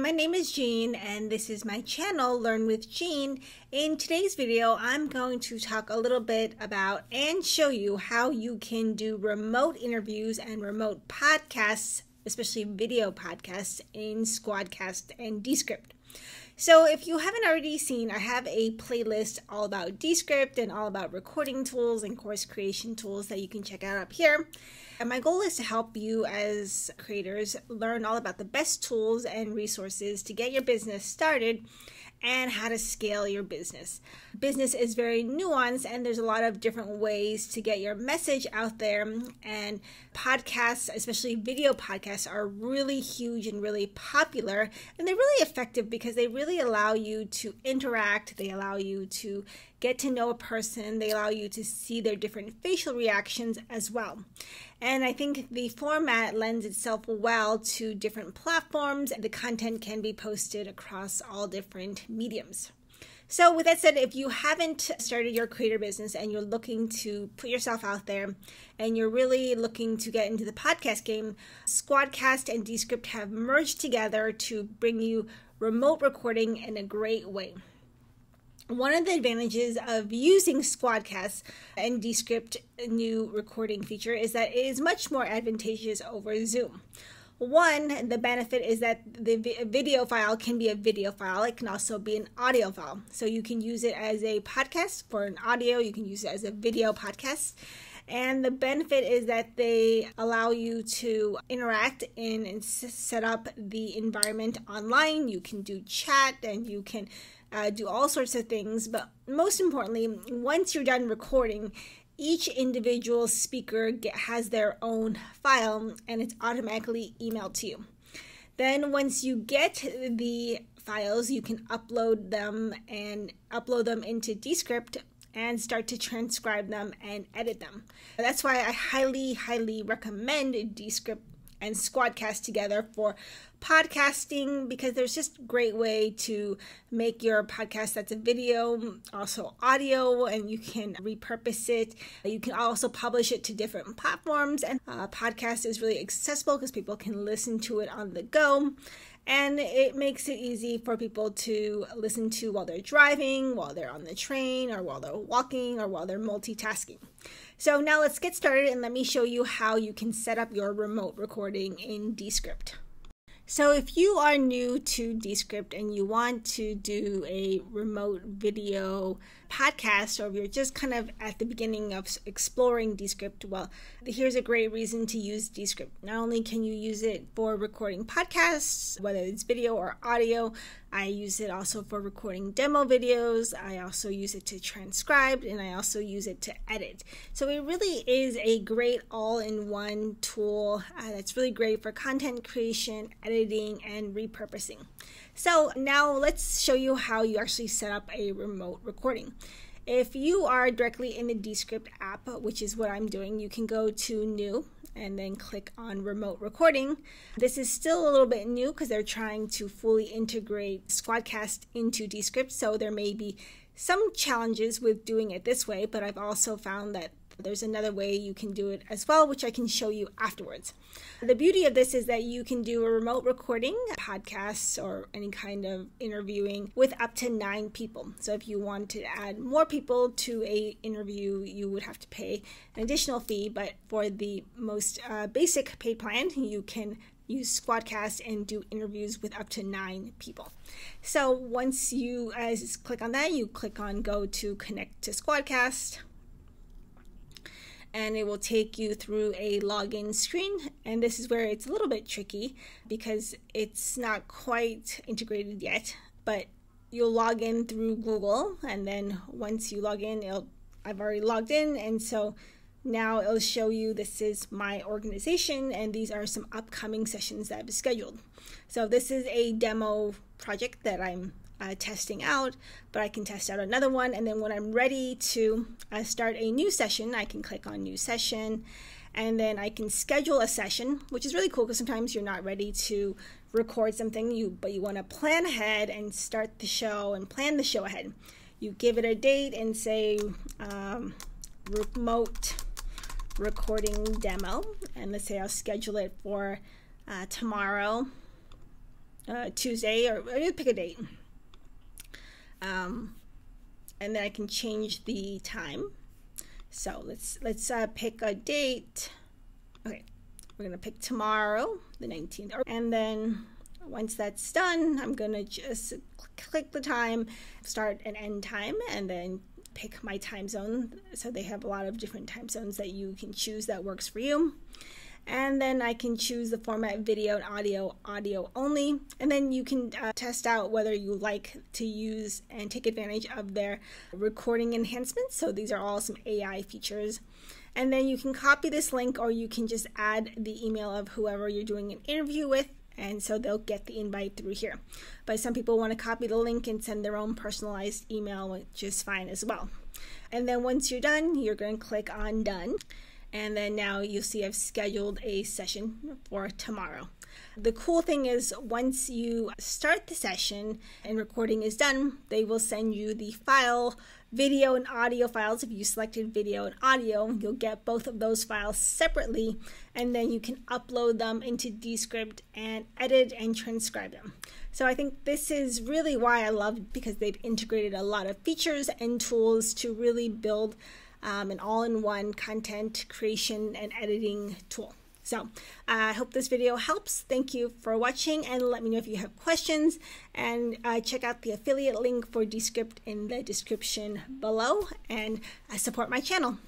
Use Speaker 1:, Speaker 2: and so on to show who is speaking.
Speaker 1: My name is Jean and this is my channel Learn with Jean. In today's video, I'm going to talk a little bit about and show you how you can do remote interviews and remote podcasts, especially video podcasts in Squadcast and Descript. So if you haven't already seen, I have a playlist all about Descript and all about recording tools and course creation tools that you can check out up here. And my goal is to help you as creators learn all about the best tools and resources to get your business started and how to scale your business. Business is very nuanced, and there's a lot of different ways to get your message out there. And podcasts, especially video podcasts, are really huge and really popular. And they're really effective because they really allow you to interact, they allow you to get to know a person, they allow you to see their different facial reactions as well. And I think the format lends itself well to different platforms. The content can be posted across all different mediums. So, with that said, if you haven't started your creator business and you're looking to put yourself out there and you're really looking to get into the podcast game, Squadcast and Descript have merged together to bring you remote recording in a great way. One of the advantages of using Squadcast and Descript new recording feature is that it is much more advantageous over Zoom. One, the benefit is that the video file can be a video file. It can also be an audio file. So you can use it as a podcast for an audio, you can use it as a video podcast. And the benefit is that they allow you to interact in and set up the environment online. You can do chat and you can uh, do all sorts of things. But most importantly, once you're done recording, each individual speaker get, has their own file and it's automatically emailed to you. Then, once you get the files, you can upload them and upload them into Descript and start to transcribe them and edit them. That's why I highly, highly recommend Descript and Squadcast together for podcasting because there's just great way to make your podcast that's a video, also audio, and you can repurpose it. You can also publish it to different platforms, and uh, podcast is really accessible because people can listen to it on the go. And it makes it easy for people to listen to while they're driving, while they're on the train, or while they're walking, or while they're multitasking. So now let's get started and let me show you how you can set up your remote recording in Descript. So if you are new to Descript and you want to do a remote video podcast or you're just kind of at the beginning of exploring Descript, well, here's a great reason to use Descript. Not only can you use it for recording podcasts, whether it's video or audio, I use it also for recording demo videos. I also use it to transcribe and I also use it to edit. So it really is a great all in one tool uh, that's really great for content creation, editing, and repurposing. So now let's show you how you actually set up a remote recording. If you are directly in the Descript app, which is what I'm doing, you can go to New and then click on Remote Recording. This is still a little bit new because they're trying to fully integrate Squadcast into Descript, so there may be some challenges with doing it this way, but I've also found that there's another way you can do it as well, which I can show you afterwards. The beauty of this is that you can do a remote recording, podcasts, or any kind of interviewing with up to nine people. So if you want to add more people to a interview, you would have to pay an additional fee. But for the most uh, basic paid plan, you can use Squadcast and do interviews with up to nine people. So once you uh, click on that, you click on go to connect to Squadcast and it will take you through a login screen. And this is where it's a little bit tricky because it's not quite integrated yet, but you'll log in through Google. And then once you log in, it'll, I've already logged in. And so now it'll show you this is my organization and these are some upcoming sessions that I've scheduled. So this is a demo project that I'm uh, testing out, but I can test out another one. And then when I'm ready to uh, start a new session, I can click on new session and then I can schedule a session, which is really cool because sometimes you're not ready to record something, you but you want to plan ahead and start the show and plan the show ahead. You give it a date and say um, remote recording demo, and let's say I'll schedule it for uh, tomorrow uh, Tuesday, or, or pick a date. Um, and then I can change the time. So let's let's uh, pick a date. Okay, we're gonna pick tomorrow, the 19th, and then once that's done, I'm gonna just click the time, start and end time, and then pick my time zone. So they have a lot of different time zones that you can choose that works for you. And then I can choose the format video and audio, audio only. And then you can uh, test out whether you like to use and take advantage of their recording enhancements. So these are all some AI features. And then you can copy this link or you can just add the email of whoever you're doing an interview with and so they'll get the invite through here. But some people want to copy the link and send their own personalized email, which is fine as well. And then once you're done, you're going to click on done. And then now you'll see I've scheduled a session for tomorrow. The cool thing is, once you start the session and recording is done, they will send you the file, video and audio files. If you selected video and audio, you'll get both of those files separately, and then you can upload them into Descript and edit and transcribe them. So I think this is really why I love because they've integrated a lot of features and tools to really build um, an all-in-one content creation and editing tool. So I hope this video helps. Thank you for watching and let me know if you have questions and uh, check out the affiliate link for Descript in the description below and uh, support my channel.